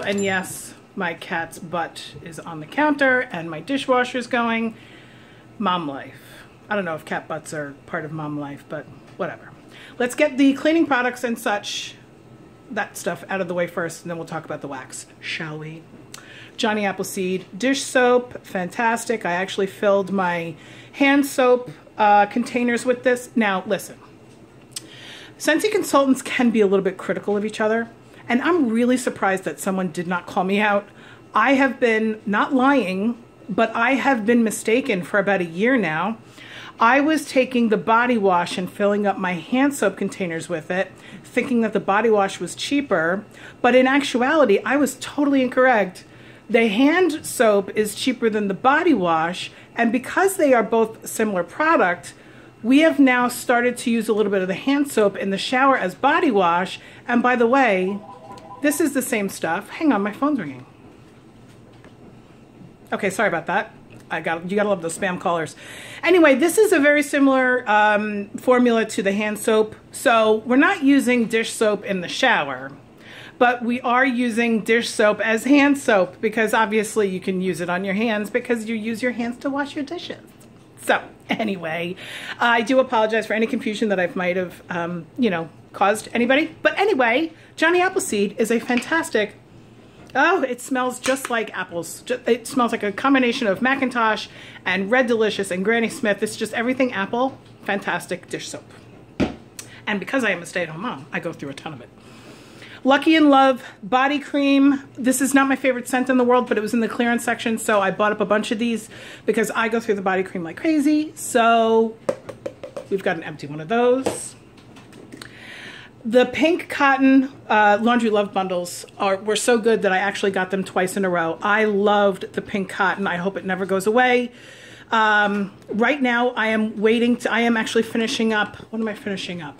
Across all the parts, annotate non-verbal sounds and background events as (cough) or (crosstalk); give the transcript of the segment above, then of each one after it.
And yes, my cat's butt is on the counter and my dishwasher's going. Mom life. I don't know if cat butts are part of mom life, but whatever. Let's get the cleaning products and such, that stuff out of the way first, and then we'll talk about the wax, shall we? Johnny Appleseed dish soap, fantastic. I actually filled my hand soap uh, containers with this. Now, listen, Scentsy consultants can be a little bit critical of each other, and I'm really surprised that someone did not call me out. I have been, not lying, but I have been mistaken for about a year now. I was taking the body wash and filling up my hand soap containers with it, thinking that the body wash was cheaper, but in actuality, I was totally incorrect. The hand soap is cheaper than the body wash, and because they are both similar product, we have now started to use a little bit of the hand soap in the shower as body wash. And by the way, this is the same stuff. Hang on, my phone's ringing. Okay, sorry about that. I got you gotta love those spam callers. Anyway, this is a very similar um, formula to the hand soap. So we're not using dish soap in the shower, but we are using dish soap as hand soap because obviously you can use it on your hands because you use your hands to wash your dishes. So (laughs) anyway, I do apologize for any confusion that I might have, um, you know, caused anybody. But anyway, Johnny Appleseed is a fantastic, oh, it smells just like apples. It smells like a combination of McIntosh and Red Delicious and Granny Smith. It's just everything apple, fantastic dish soap. And because I am a stay-at-home mom, I go through a ton of it. Lucky in Love body cream. This is not my favorite scent in the world, but it was in the clearance section, so I bought up a bunch of these because I go through the body cream like crazy. So we've got an empty one of those. The pink cotton uh, laundry love bundles are were so good that I actually got them twice in a row. I loved the pink cotton. I hope it never goes away. Um, right now, I am waiting to. I am actually finishing up. What am I finishing up?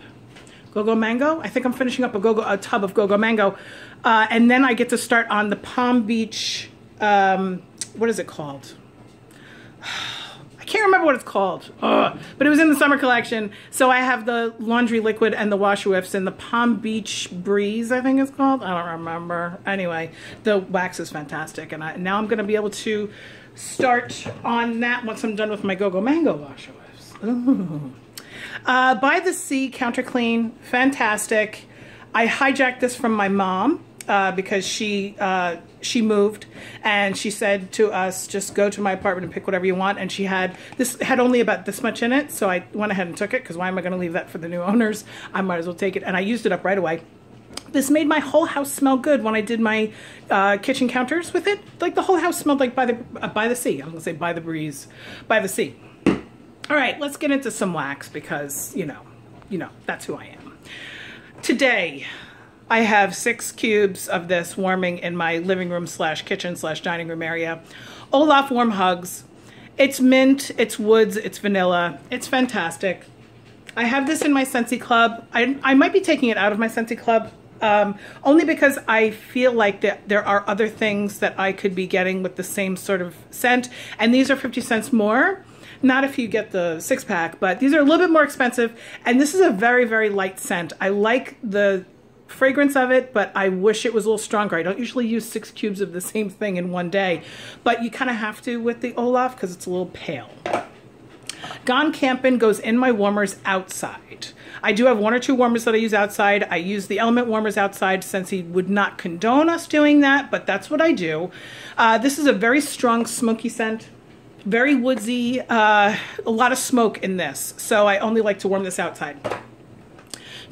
Go-Go Mango. I think I'm finishing up a Go-Go a tub of Go-Go Mango. Uh, and then I get to start on the Palm Beach, um, what is it called? Can't remember what it's called, Ugh. but it was in the summer collection. So I have the laundry liquid and the wash whiffs in the Palm Beach Breeze, I think it's called. I don't remember. Anyway, the wax is fantastic. And I, now I'm going to be able to start on that once I'm done with my Go-Go Mango wash whiffs. Uh, By the Sea Counter Clean, fantastic. I hijacked this from my mom uh, because she uh, she moved and she said to us, just go to my apartment and pick whatever you want. And she had this had only about this much in it, so I went ahead and took it because why am I going to leave that for the new (laughs) owners? I might as well take it, and I used it up right away. This made my whole house smell good when I did my uh, kitchen counters with it. Like the whole house smelled like by the uh, by the sea. I'm gonna say by the breeze, by the sea. All right, let's get into some wax because, you know, you know, that's who I am. Today, I have six cubes of this warming in my living room slash kitchen slash dining room area. Olaf Warm Hugs. It's mint, it's woods, it's vanilla. It's fantastic. I have this in my Scentsy Club. I, I might be taking it out of my Scentsy Club um, only because I feel like that there are other things that I could be getting with the same sort of scent. And these are 50 cents more. Not if you get the six pack, but these are a little bit more expensive. And this is a very, very light scent. I like the fragrance of it, but I wish it was a little stronger. I don't usually use six cubes of the same thing in one day, but you kind of have to with the Olaf because it's a little pale. Gone Campin' goes in my warmers outside. I do have one or two warmers that I use outside. I use the element warmers outside Scentsy would not condone us doing that, but that's what I do. Uh, this is a very strong smoky scent very woodsy, uh, a lot of smoke in this. So I only like to warm this outside.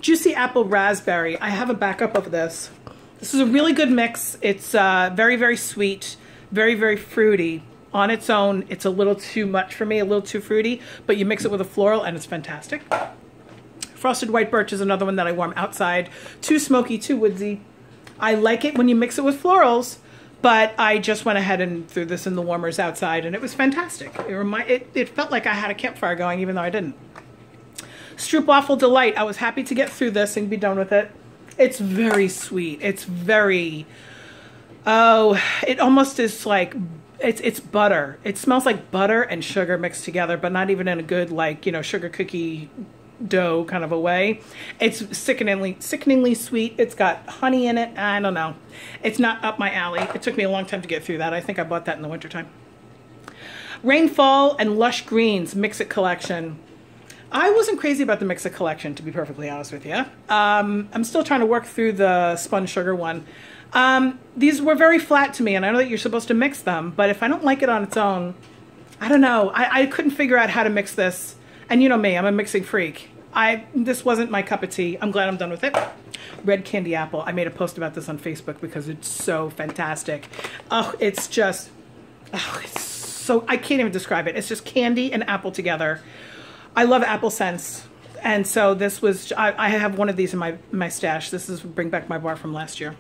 Juicy Apple Raspberry. I have a backup of this. This is a really good mix. It's uh, very, very sweet, very, very fruity. On its own, it's a little too much for me, a little too fruity, but you mix it with a floral and it's fantastic. Frosted White Birch is another one that I warm outside. Too smoky, too woodsy. I like it when you mix it with florals, but I just went ahead and threw this in the warmers outside and it was fantastic. It, remind, it, it felt like I had a campfire going even though I didn't. Stroopwafel Delight. I was happy to get through this and be done with it. It's very sweet. It's very, oh, it almost is like, it's, it's butter. It smells like butter and sugar mixed together, but not even in a good, like, you know, sugar cookie dough kind of a way. It's sickeningly, sickeningly sweet. It's got honey in it. I don't know. It's not up my alley. It took me a long time to get through that. I think I bought that in the wintertime. Rainfall and Lush Greens Mix It Collection. I wasn't crazy about the Mix It Collection, to be perfectly honest with you. Um, I'm still trying to work through the spun sugar one. Um, these were very flat to me, and I know that you're supposed to mix them, but if I don't like it on its own, I don't know. I, I couldn't figure out how to mix this. And you know me, I'm a mixing freak. I This wasn't my cup of tea. I'm glad I'm done with it. Red Candy Apple. I made a post about this on Facebook because it's so fantastic. Oh, it's just, oh, it's so, I can't even describe it. It's just candy and apple together. I love apple scents. And so this was, I, I have one of these in my, my stash. This is Bring Back My Bar from last year.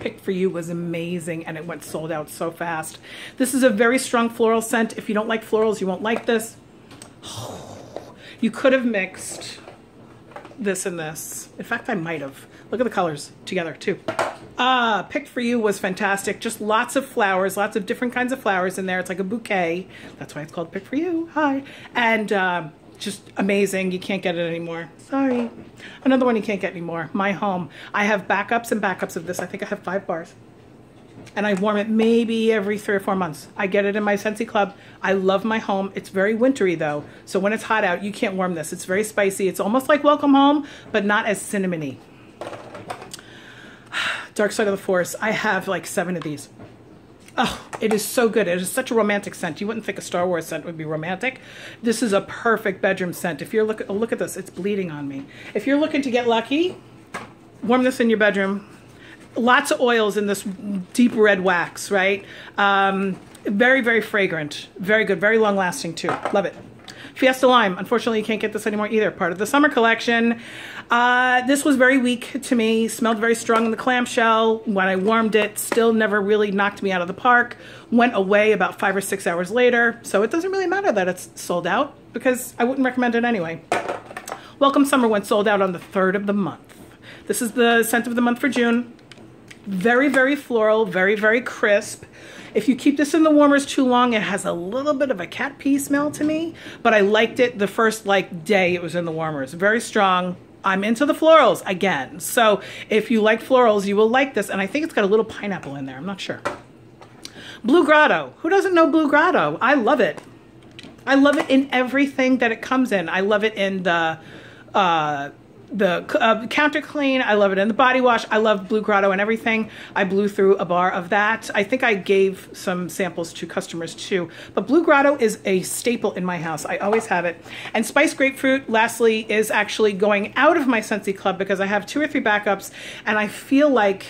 Pick for You was amazing and it went sold out so fast. This is a very strong floral scent. If you don't like florals, you won't like this. (sighs) You could have mixed this and this. In fact, I might have. Look at the colors together too. Uh, Picked for You was fantastic. Just lots of flowers, lots of different kinds of flowers in there. It's like a bouquet. That's why it's called Picked for You. Hi. And uh, just amazing. You can't get it anymore. Sorry. Another one you can't get anymore. My Home. I have backups and backups of this. I think I have five bars. And I warm it maybe every three or four months. I get it in my Scentsy Club. I love my home. It's very wintry though. So when it's hot out, you can't warm this. It's very spicy. It's almost like Welcome Home, but not as cinnamony. (sighs) Dark Side of the Forest. I have like seven of these. Oh, it is so good. It is such a romantic scent. You wouldn't think a Star Wars scent would be romantic. This is a perfect bedroom scent. If you're oh, look at this. It's bleeding on me. If you're looking to get lucky, warm this in your bedroom. Lots of oils in this deep red wax, right? Um, very, very fragrant. Very good. Very long lasting too. Love it. Fiesta Lime. Unfortunately, you can't get this anymore either. Part of the summer collection. Uh, this was very weak to me. Smelled very strong in the clamshell. When I warmed it, still never really knocked me out of the park. Went away about five or six hours later. So it doesn't really matter that it's sold out because I wouldn't recommend it anyway. Welcome Summer went sold out on the 3rd of the month. This is the scent of the month for June. Very, very floral, very, very crisp. If you keep this in the warmers too long, it has a little bit of a cat pee smell to me, but I liked it the first like day it was in the warmers. Very strong. I'm into the florals again. So if you like florals, you will like this. And I think it's got a little pineapple in there. I'm not sure. Blue Grotto. Who doesn't know Blue Grotto? I love it. I love it in everything that it comes in. I love it in the uh, the uh, counter clean. I love it in the body wash. I love Blue Grotto and everything. I blew through a bar of that. I think I gave some samples to customers too. But Blue Grotto is a staple in my house. I always have it. And Spice Grapefruit, lastly, is actually going out of my Scentsy Club because I have two or three backups and I feel like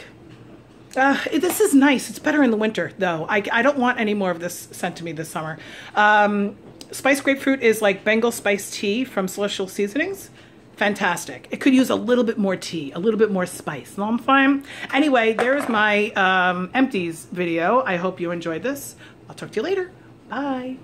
uh, this is nice. It's better in the winter, though. I, I don't want any more of this sent to me this summer. Um, Spice Grapefruit is like Bengal Spice Tea from Celestial Seasonings fantastic. It could use a little bit more tea, a little bit more spice. No, I'm fine. Anyway, there's my um, empties video. I hope you enjoyed this. I'll talk to you later. Bye.